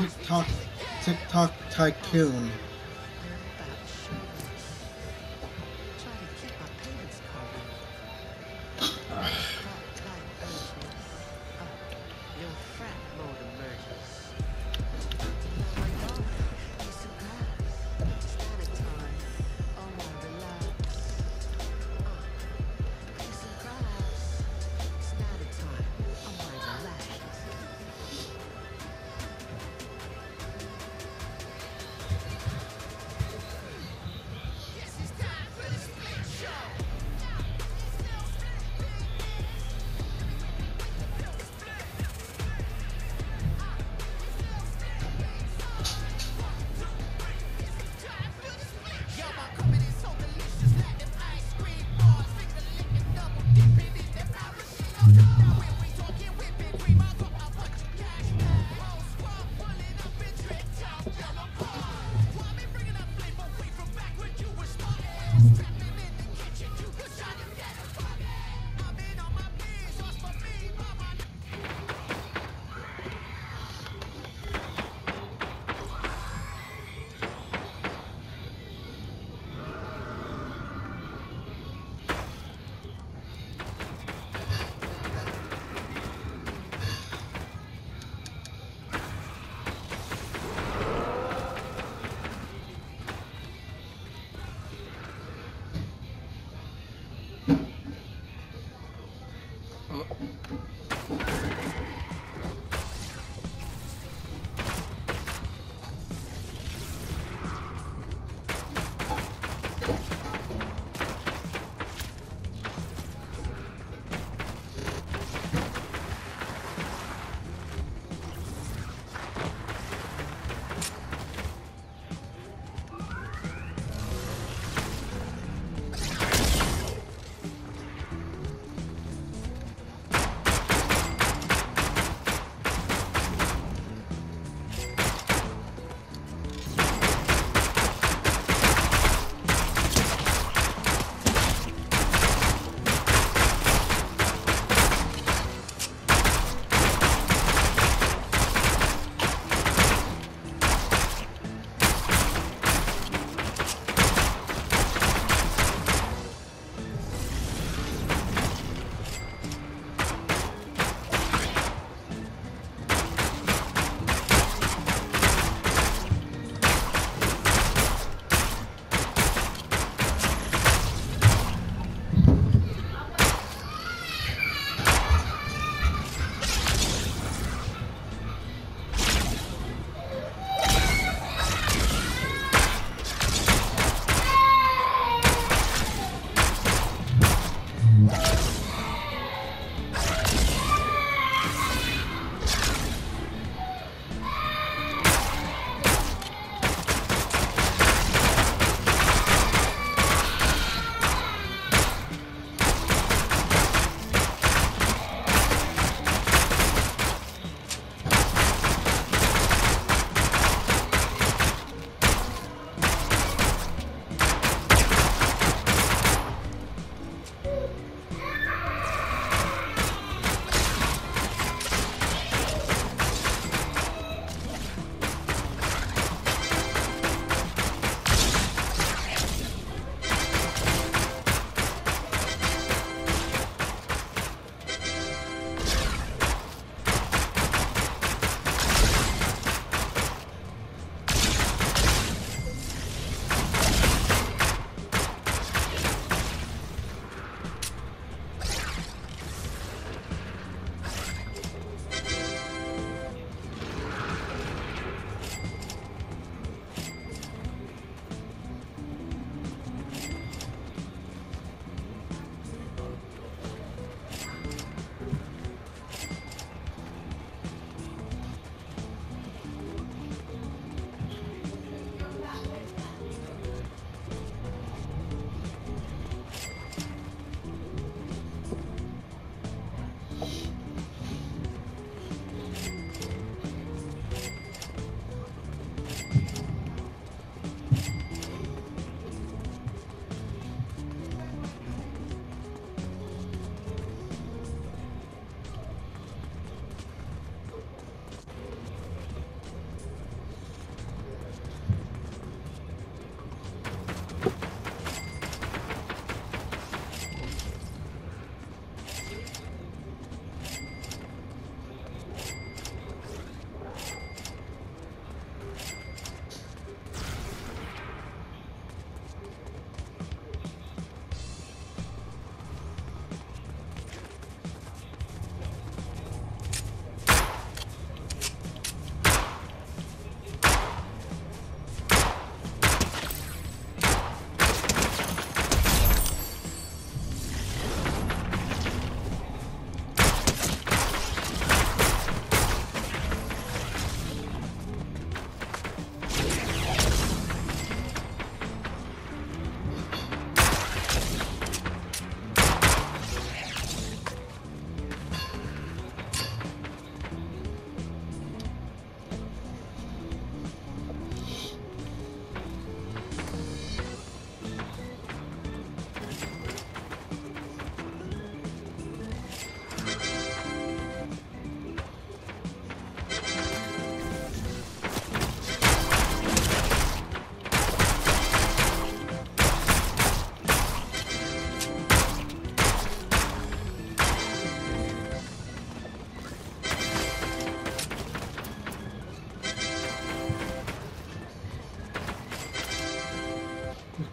TikTok TikTok tycoon.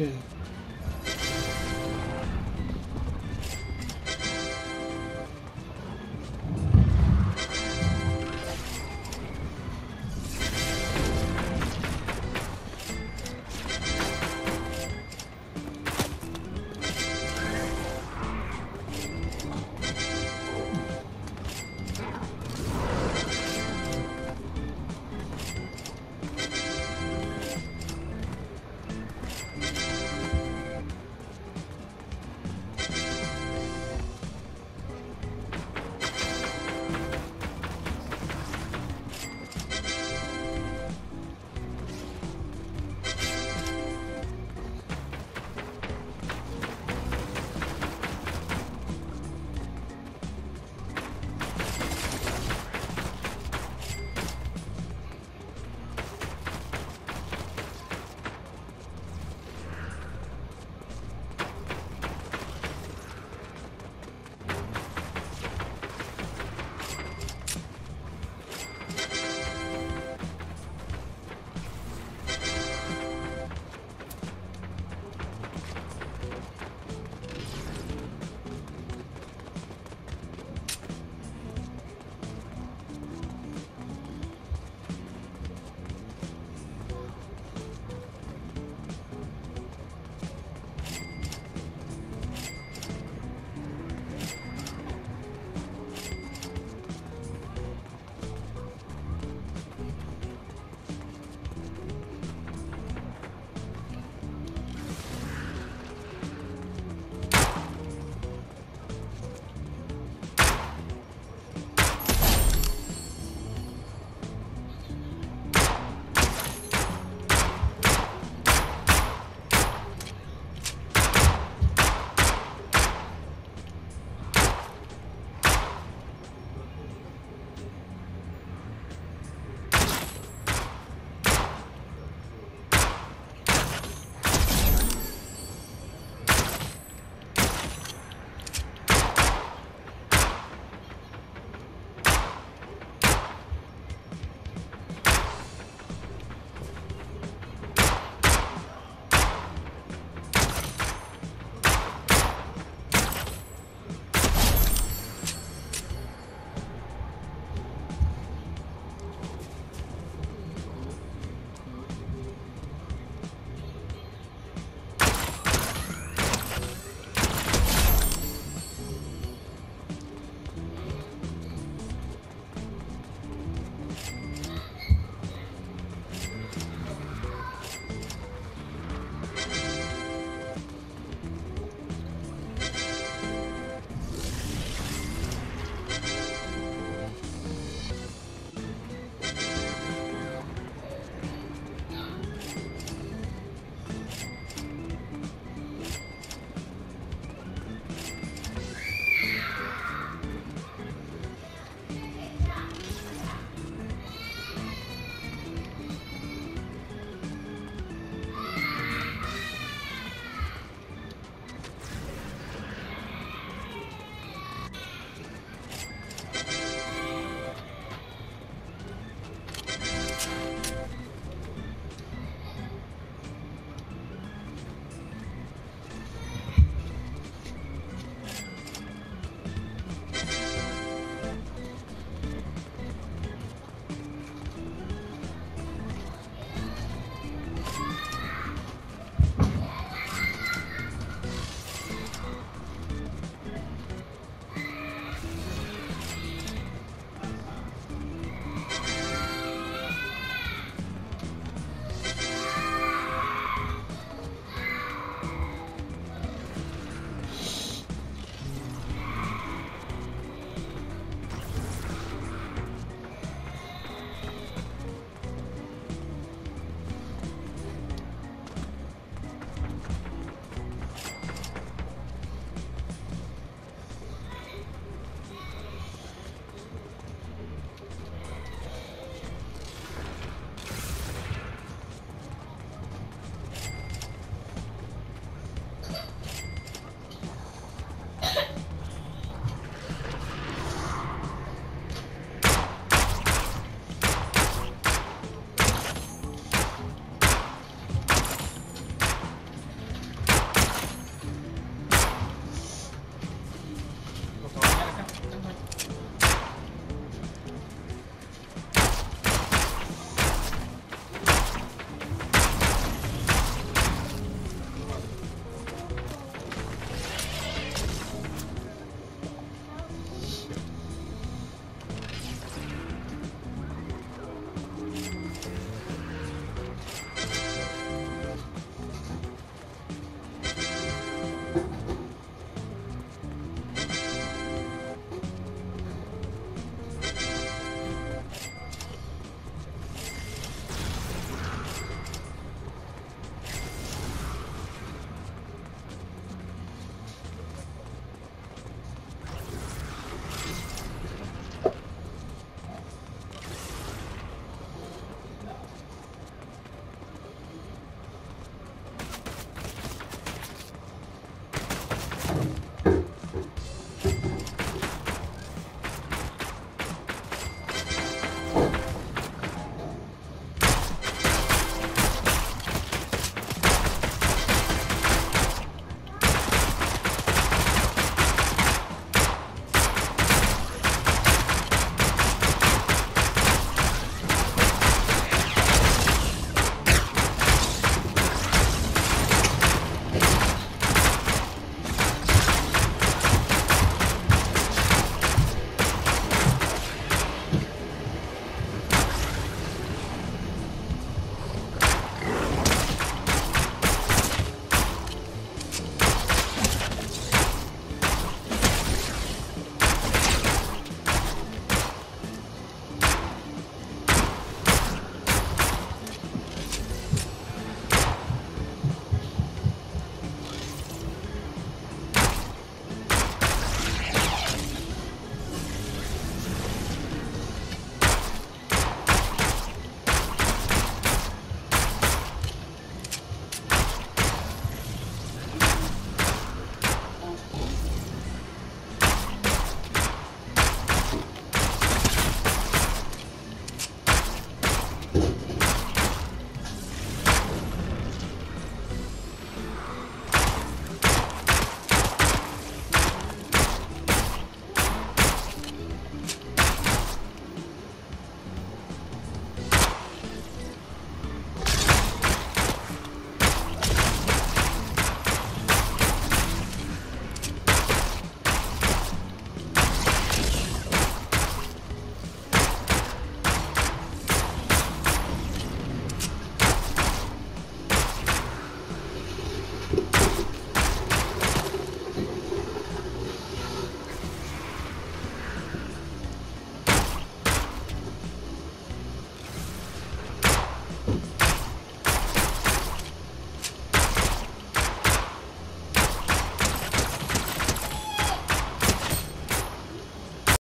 Okay.